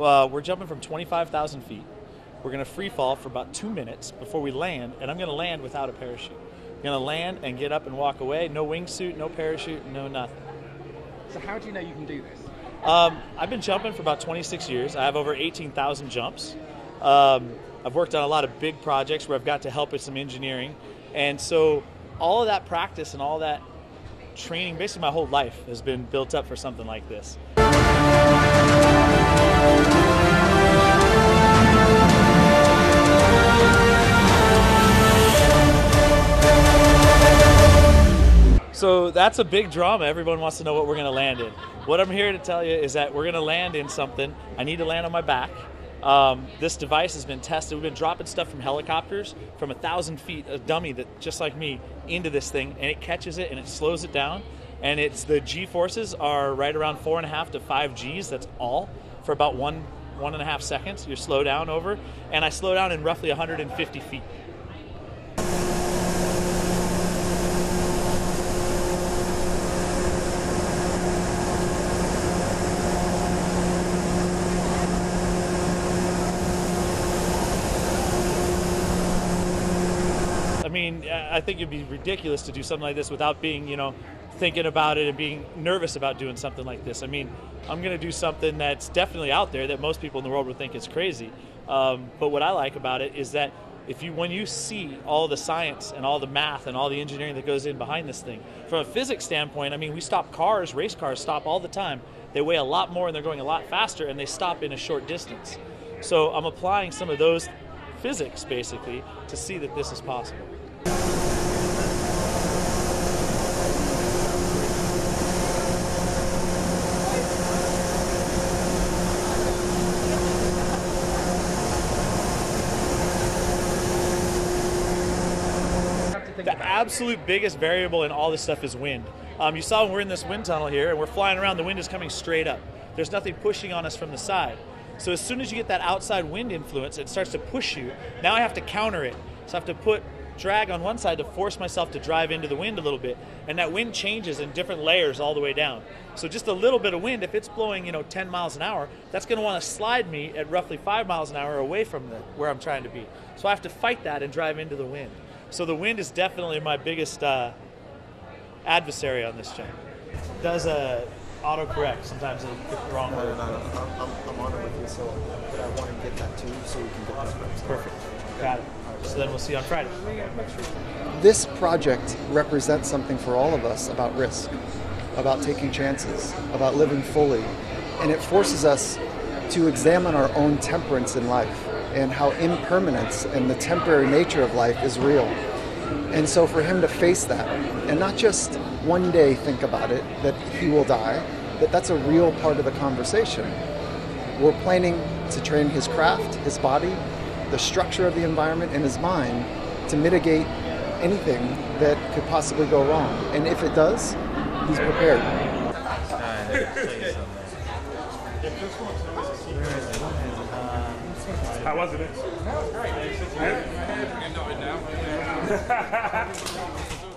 uh, we're jumping from 25,000 feet. We're going to free fall for about two minutes before we land, and I'm going to land without a parachute. I'm going to land and get up and walk away. No wingsuit, no parachute, no nothing. So how do you know you can do this? Um, I've been jumping for about 26 years. I have over 18,000 jumps. Um, I've worked on a lot of big projects where I've got to help with some engineering. And so all of that practice and all that training, basically my whole life, has been built up for something like this. So that's a big drama. Everyone wants to know what we're going to land in. What I'm here to tell you is that we're going to land in something. I need to land on my back. Um, this device has been tested. We've been dropping stuff from helicopters from a thousand feet, a dummy that just like me, into this thing, and it catches it and it slows it down. And it's the G forces are right around four and a half to five Gs. That's all for about one one and a half seconds. You slow down over, and I slow down in roughly 150 feet. I mean, I think it'd be ridiculous to do something like this without being, you know, thinking about it and being nervous about doing something like this. I mean, I'm going to do something that's definitely out there that most people in the world would think is crazy. Um, but what I like about it is that if you, when you see all the science and all the math and all the engineering that goes in behind this thing, from a physics standpoint, I mean, we stop cars, race cars stop all the time. They weigh a lot more and they're going a lot faster, and they stop in a short distance. So I'm applying some of those physics basically to see that this is possible. The absolute biggest variable in all this stuff is wind. Um, you saw when we're in this wind tunnel here and we're flying around, the wind is coming straight up. There's nothing pushing on us from the side. So as soon as you get that outside wind influence, it starts to push you. Now I have to counter it. So I have to put drag on one side to force myself to drive into the wind a little bit. And that wind changes in different layers all the way down. So just a little bit of wind, if it's blowing, you know, 10 miles an hour, that's going to want to slide me at roughly 5 miles an hour away from the, where I'm trying to be. So I have to fight that and drive into the wind. So the wind is definitely my biggest uh, adversary on this jump. Does a autocorrect sometimes it'll get the wrong No, word. no, no, I'm, I'm, I'm on it with you, so but I want to get that too, so we can get this right. Perfect. Got it. So then we'll see you on Friday. This project represents something for all of us about risk, about taking chances, about living fully. And it forces us to examine our own temperance in life and how impermanence and the temporary nature of life is real. And so for him to face that and not just one day think about it, that he will die, that that's a real part of the conversation. We're planning to train his craft, his body, the structure of the environment, and his mind to mitigate anything that could possibly go wrong. And if it does, he's prepared. How was it? Know it now.